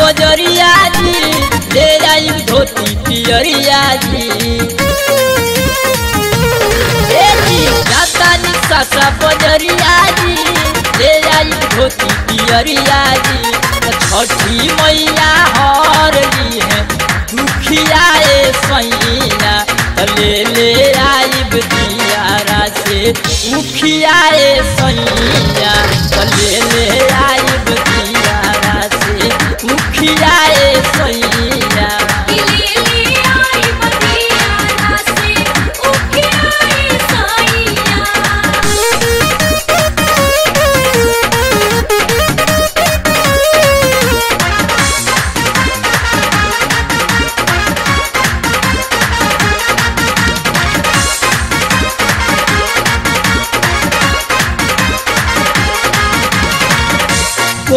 बजरिया धोती पियरिया बजरिया धोती पियरिया छठी मैया हर ली है दुखिया ए सैया, ले ले आई दियारा से। मुखिया ए सैया, ले ले आई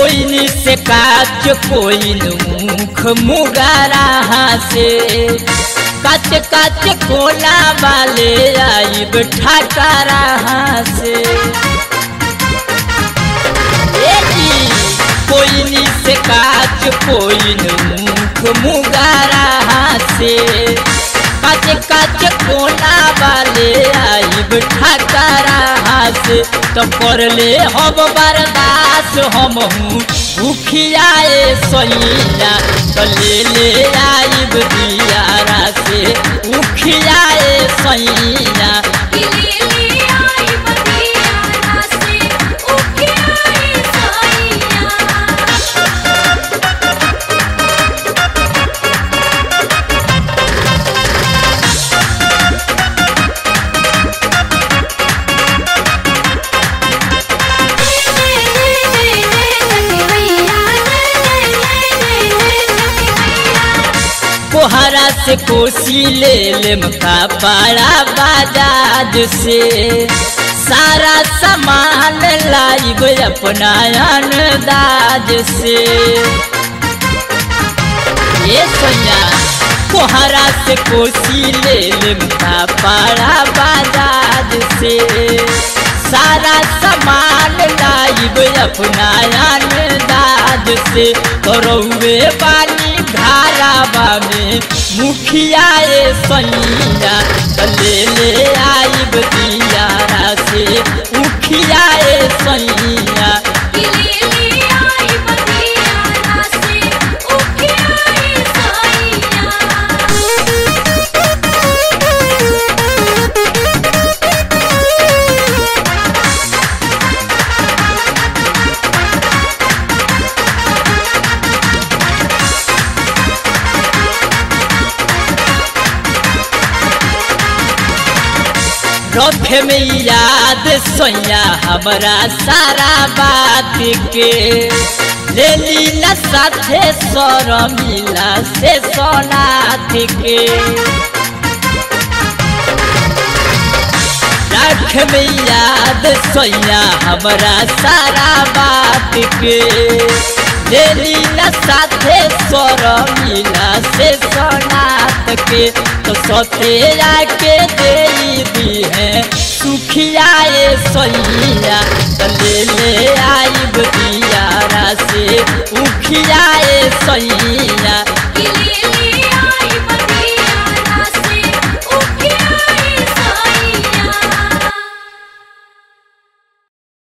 कोई से काच कोई मुख मुगारा से। काच काच कोला वाले आई ठाकारा से। ए जी, कोई नी से काच कोई मुख मुगारा से। काच काच कोला वाले आई ठाकारा से तो कर ले हम बर्दाश्त हम हूँ। भूखियाए सैया तो ले ले आई दियारा से। उखियाए सैया कोहरा से कोसी ले लेम का बड़ा बाजाज से। सारा सामान लाइब अपना अंदाज से। ये सैया कोहरा से कोसी ले लेम का बड़ा बाजाज से। सारा सामान लाइब अपना अंदाज से। करौवे पानी धारावा में मुखिया सैया ले ले रखे में याद सोया हमारा सारा बात के ले लीला साथे सर मिला से सोनाथ के रख में याद सोया हमारा सारा बात के ले लीला साथे सर मिला से सोनाथ के तो के दे दी है। सुखिया ए सैया ले ले आई दियारा से उखिया ए सैया